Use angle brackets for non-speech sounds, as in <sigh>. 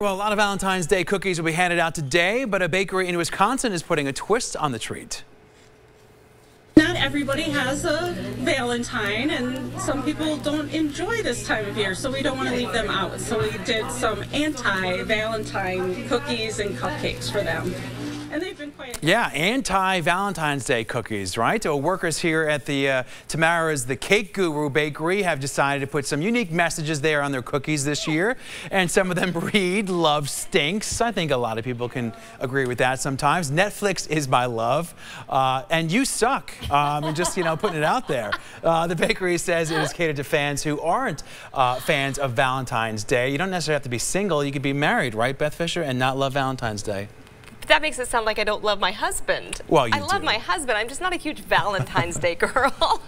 Well, a lot of Valentine's Day cookies will be handed out today, but a bakery in Wisconsin is putting a twist on the treat. Not everybody has a Valentine, and some people don't enjoy this time of year, so we don't want to leave them out. So we did some anti-Valentine cookies and cupcakes for them. Quite. Yeah, anti-Valentine's Day cookies, right? So workers here at the uh, Tamara's The Cake Guru Bakery have decided to put some unique messages there on their cookies this year. And some of them <laughs> read, love stinks. I think a lot of people can agree with that sometimes. Netflix is my love. Uh, and you suck. Um, and just, you know, putting it out there. Uh, the bakery says it is catered to fans who aren't uh, fans of Valentine's Day. You don't necessarily have to be single. You could be married, right, Beth Fisher, and not love Valentine's Day. That makes it sound like I don't love my husband. Well, you I love my husband. I'm just not a huge Valentine's Day <laughs> girl.